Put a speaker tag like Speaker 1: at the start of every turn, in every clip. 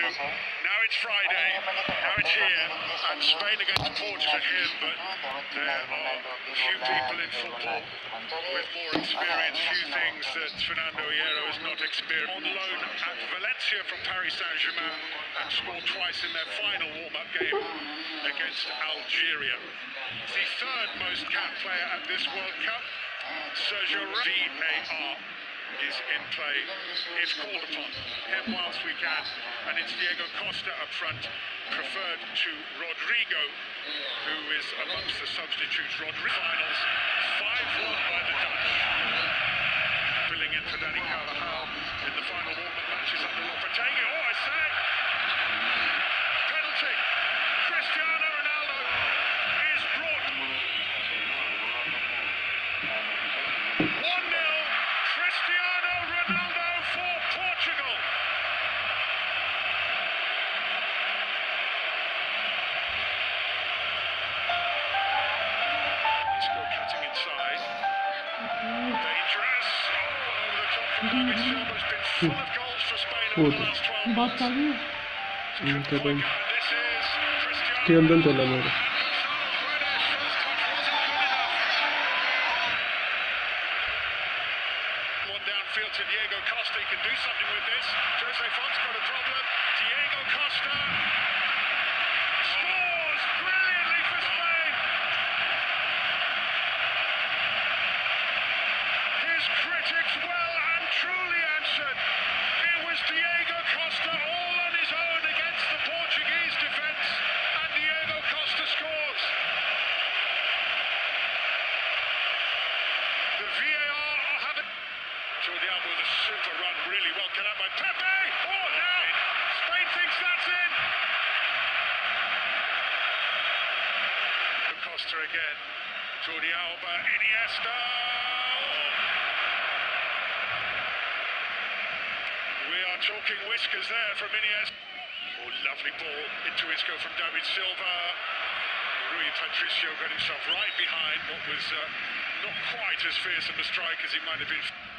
Speaker 1: Now it's Friday, now it's here, and Spain against Portugal here, but there are few people in football with more experience, few things that Fernando Hierro has not experienced. On loan at Valencia from Paris Saint-Germain and scored twice in their final warm-up game against Algeria. The third most capped player at this World Cup, Sergio VAR is in play, is called upon him whilst we can, and it's Diego Costa up front, preferred to Rodrigo, who is amongst the substitutes. Rodrigo finals 5-1 by the Dutch. Filling in for Dani Carvajal in the final warm-up matches under Lopetegui. Oh, I say! A problem. Diego Costa scores brilliantly for Spain. His critics well and truly answered. It was Diego Costa all on his own against the Portuguese defence, and Diego Costa scores. The VAR have it. Jordi Alba with a super Oh. Costa again. Jordi Alba, Iniesta. We are talking whiskers there from Iniesta. Oh, lovely ball into Isco from David Silva. Rui Patricio got himself right behind what was uh, not quite as of a strike as he might have been.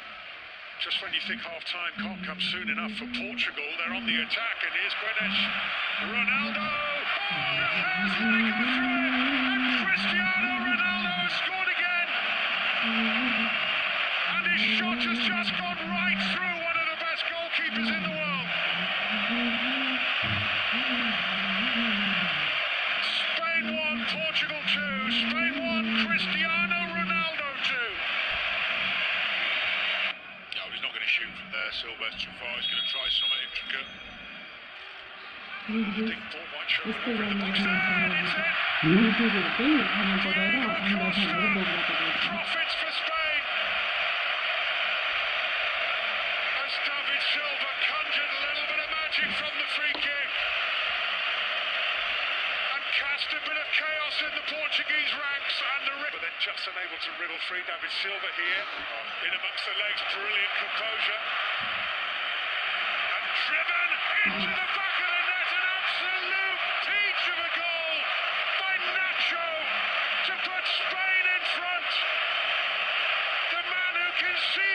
Speaker 1: Just when you think half time can't come soon enough for Portugal, they're on the attack, and here's Grealish. Ronaldo! Oh, there's what he goes through! And Cristiano Ronaldo scored again! And his shot has just gone right through one of the best goalkeepers in the world. Spain one, Portugal two. Spain one, Cristiano Ronaldo two. No, he's not going to shoot from there. Silva's too far. He's going to try something intricate. I think Paul might show it over in the box there, and
Speaker 2: Sylvester Farr is going to try something intricate.
Speaker 1: इसके जाने का video David Silva conjured a little bit of magic from cast a bit of chaos in the Portuguese ranks and the but then just unable to riddle free David Silva here. Uh, in amongst the legs, brilliant composure. And driven into the back of the net, an absolute peach of a goal by Nacho to put Spain in front. The man who can the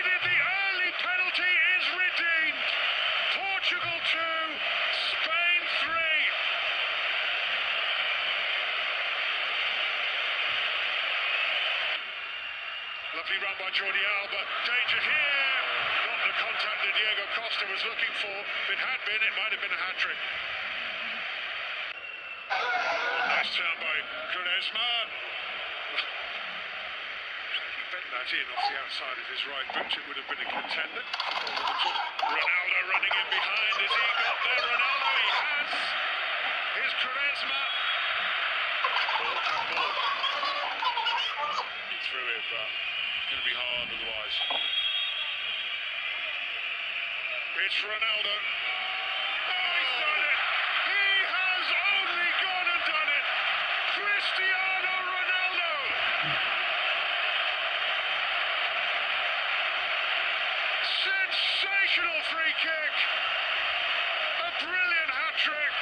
Speaker 1: Run by Jordi Alba. Danger here. Not the contact that Diego Costa was looking for. If it had been, it might have been a hat trick. Nice turn by Quaresma. He bent that in off the outside of his right boot. It would have been a contender. Ronaldo running in behind. Has he got there? Ronaldo, he has. Here's Quaresma. He threw it, but it's going to be hard otherwise. It's Ronaldo. Oh, he's done it! He has only gone and done it! Cristiano Ronaldo! Sensational free kick! A brilliant hat trick!